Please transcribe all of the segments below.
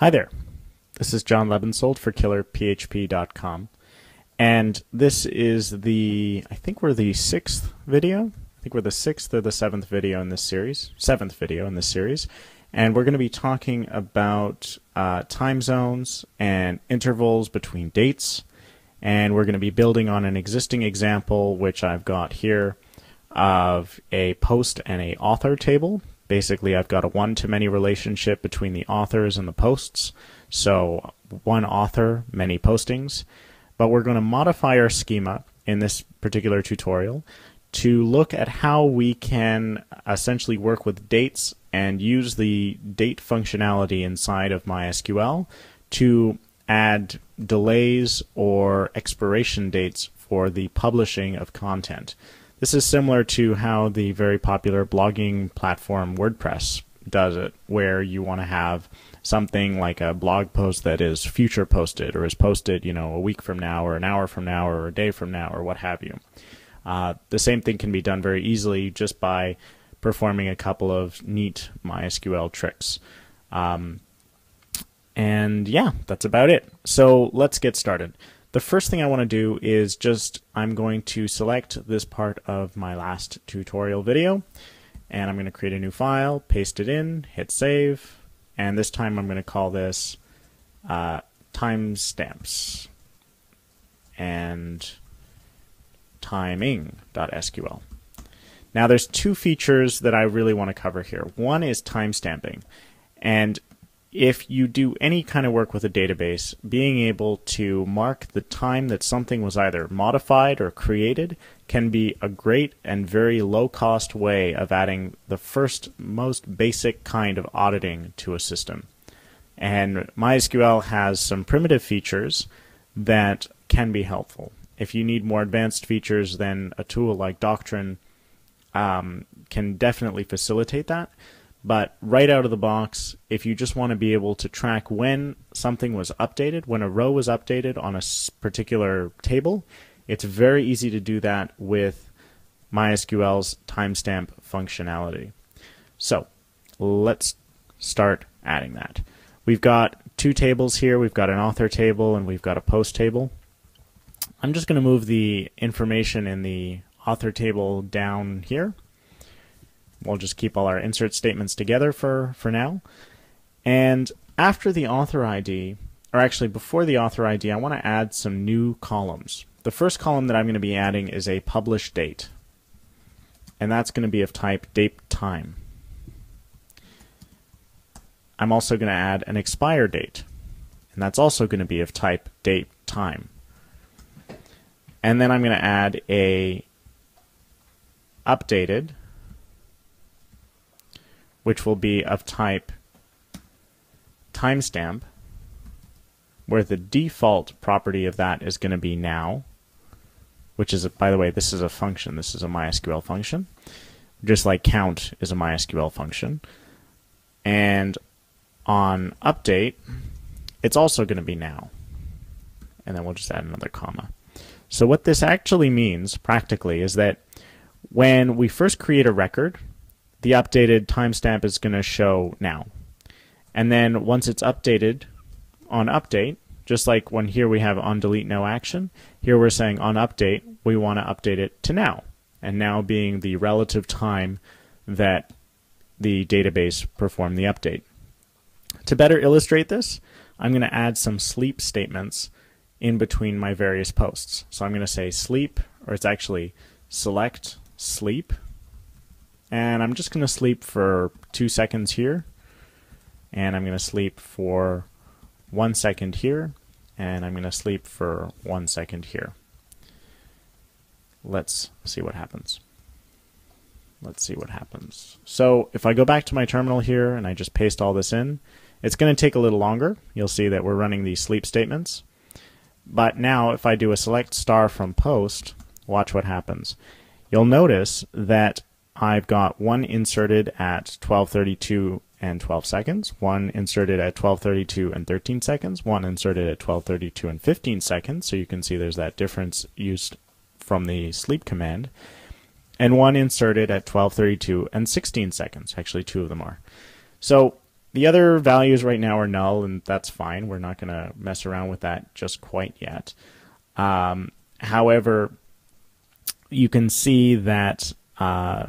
Hi there. This is John Lebensold for KillerPHP.com. And this is the, I think we're the sixth video. I think we're the sixth or the seventh video in this series. Seventh video in this series. And we're going to be talking about uh, time zones and intervals between dates. And we're going to be building on an existing example, which I've got here, of a post and a author table Basically, I've got a one-to-many relationship between the authors and the posts. So one author, many postings. But we're going to modify our schema in this particular tutorial to look at how we can essentially work with dates and use the date functionality inside of MySQL to add delays or expiration dates for the publishing of content. This is similar to how the very popular blogging platform WordPress does it, where you want to have something like a blog post that is future posted or is posted, you know, a week from now or an hour from now or a day from now or what have you. Uh, the same thing can be done very easily just by performing a couple of neat MySQL tricks. Um, and yeah, that's about it. So let's get started. The first thing I want to do is just, I'm going to select this part of my last tutorial video, and I'm going to create a new file, paste it in, hit save, and this time I'm going to call this uh, timestamps and timing.sql. Now there's two features that I really want to cover here. One is timestamping, and if you do any kind of work with a database, being able to mark the time that something was either modified or created can be a great and very low cost way of adding the first most basic kind of auditing to a system. And MySQL has some primitive features that can be helpful. If you need more advanced features, then a tool like Doctrine um, can definitely facilitate that. But right out of the box, if you just want to be able to track when something was updated, when a row was updated on a particular table, it's very easy to do that with MySQL's timestamp functionality. So let's start adding that. We've got two tables here. We've got an author table and we've got a post table. I'm just going to move the information in the author table down here we'll just keep all our insert statements together for, for now. And after the author ID, or actually before the author ID, I want to add some new columns. The first column that I'm going to be adding is a publish date. And that's going to be of type date time. I'm also going to add an expire date. And that's also going to be of type date time. And then I'm going to add a updated which will be of type timestamp, where the default property of that is going to be now, which is, a, by the way, this is a function. This is a MySQL function, just like count is a MySQL function. And on update, it's also going to be now. And then we'll just add another comma. So what this actually means, practically, is that when we first create a record, the updated timestamp is going to show now. And then once it's updated on update, just like when here we have on delete no action, here we're saying on update, we want to update it to now. And now being the relative time that the database performed the update. To better illustrate this, I'm going to add some sleep statements in between my various posts. So I'm going to say sleep, or it's actually select sleep and I'm just going to sleep for two seconds here. And I'm going to sleep for one second here. And I'm going to sleep for one second here. Let's see what happens. Let's see what happens. So if I go back to my terminal here and I just paste all this in, it's going to take a little longer. You'll see that we're running these sleep statements. But now if I do a select star from post, watch what happens. You'll notice that I've got one inserted at 1232 and 12 seconds, one inserted at 1232 and 13 seconds, one inserted at 1232 and 15 seconds, so you can see there's that difference used from the sleep command, and one inserted at 1232 and 16 seconds. Actually, two of them are. So the other values right now are null, and that's fine. We're not going to mess around with that just quite yet. Um, however, you can see that uh,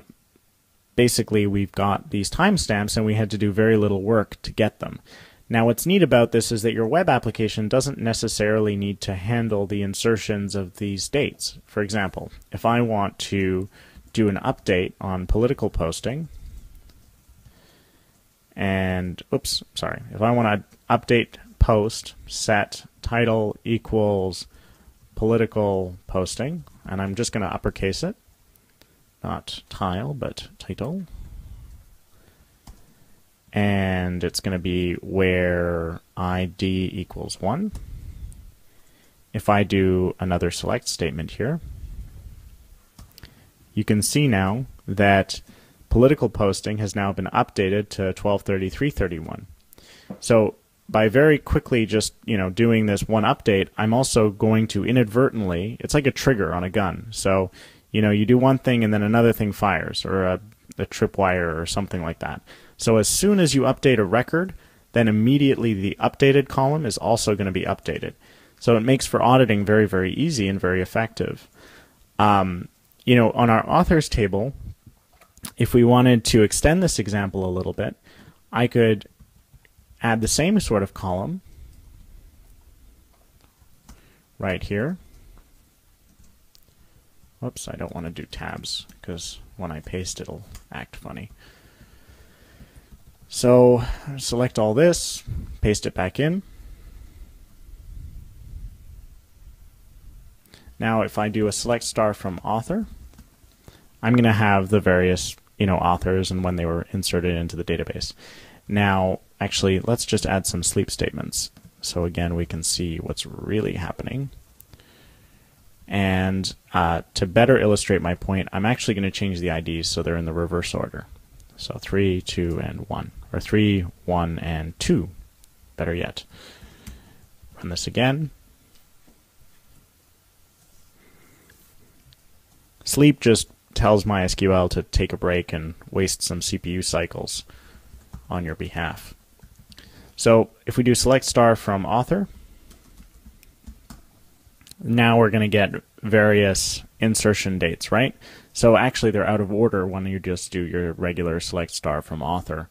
basically we've got these timestamps and we had to do very little work to get them. Now what's neat about this is that your web application doesn't necessarily need to handle the insertions of these dates. For example, if I want to do an update on political posting, and oops, sorry, if I want to update post set title equals political posting, and I'm just going to uppercase it, not tile, but title. And it's going to be where ID equals 1. If I do another select statement here, you can see now that political posting has now been updated to 1230 So by very quickly just you know doing this one update, I'm also going to inadvertently. It's like a trigger on a gun. So you know, you do one thing and then another thing fires, or a, a tripwire or something like that. So as soon as you update a record, then immediately the updated column is also going to be updated. So it makes for auditing very, very easy and very effective. Um, you know, on our authors table, if we wanted to extend this example a little bit, I could add the same sort of column right here. Whoops, I don't want to do tabs because when I paste it'll act funny. So select all this, paste it back in. Now if I do a select star from author, I'm going to have the various you know authors and when they were inserted into the database. Now actually let's just add some sleep statements so again we can see what's really happening. And uh, to better illustrate my point, I'm actually going to change the IDs so they're in the reverse order. So 3, 2, and 1. Or 3, 1, and 2. Better yet. Run this again. Sleep just tells MySQL to take a break and waste some CPU cycles on your behalf. So if we do select star from author, now we're going to get various insertion dates, right? So actually they're out of order when you just do your regular select star from author.